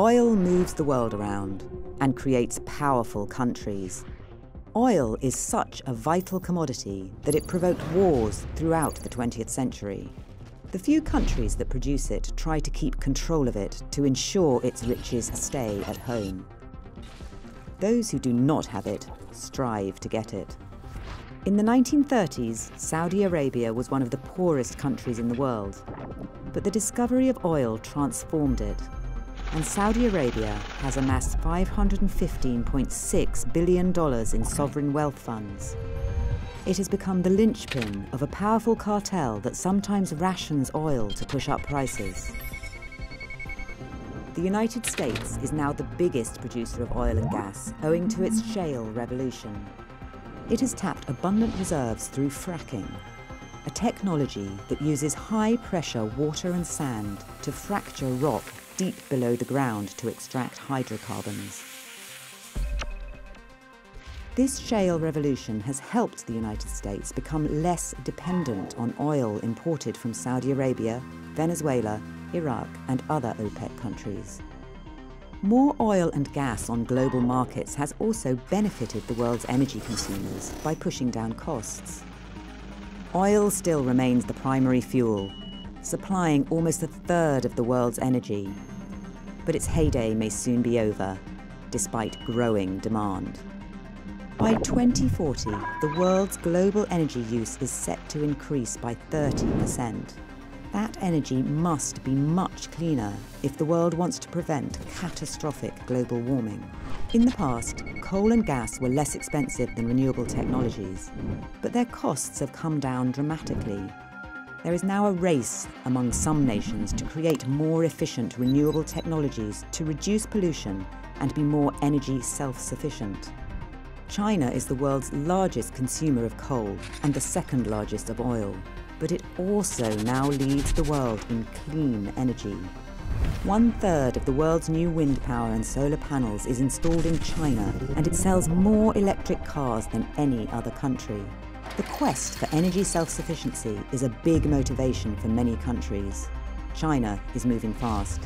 Oil moves the world around and creates powerful countries. Oil is such a vital commodity that it provoked wars throughout the 20th century. The few countries that produce it try to keep control of it to ensure its riches stay at home. Those who do not have it strive to get it. In the 1930s, Saudi Arabia was one of the poorest countries in the world. But the discovery of oil transformed it. And Saudi Arabia has amassed $515.6 billion in sovereign wealth funds. It has become the linchpin of a powerful cartel that sometimes rations oil to push up prices. The United States is now the biggest producer of oil and gas, owing to its shale revolution. It has tapped abundant reserves through fracking, a technology that uses high-pressure water and sand to fracture rock deep below the ground to extract hydrocarbons. This shale revolution has helped the United States become less dependent on oil imported from Saudi Arabia, Venezuela, Iraq and other OPEC countries. More oil and gas on global markets has also benefited the world's energy consumers by pushing down costs. Oil still remains the primary fuel, supplying almost a third of the world's energy. But its heyday may soon be over, despite growing demand. By 2040, the world's global energy use is set to increase by 30% that energy must be much cleaner if the world wants to prevent catastrophic global warming. In the past, coal and gas were less expensive than renewable technologies, but their costs have come down dramatically. There is now a race among some nations to create more efficient renewable technologies to reduce pollution and be more energy self-sufficient. China is the world's largest consumer of coal and the second largest of oil but it also now leads the world in clean energy. One third of the world's new wind power and solar panels is installed in China, and it sells more electric cars than any other country. The quest for energy self-sufficiency is a big motivation for many countries. China is moving fast.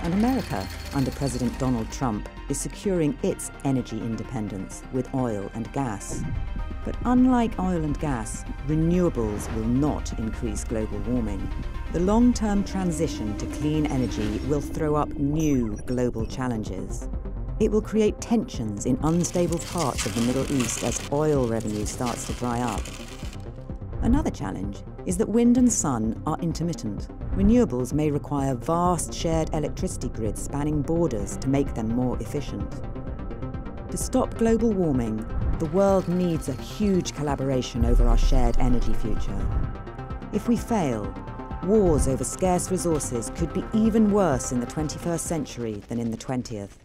And America, under President Donald Trump, is securing its energy independence with oil and gas. But unlike oil and gas, renewables will not increase global warming. The long-term transition to clean energy will throw up new global challenges. It will create tensions in unstable parts of the Middle East as oil revenue starts to dry up. Another challenge is that wind and sun are intermittent. Renewables may require vast shared electricity grids spanning borders to make them more efficient. To stop global warming, the world needs a huge collaboration over our shared energy future. If we fail, wars over scarce resources could be even worse in the 21st century than in the 20th.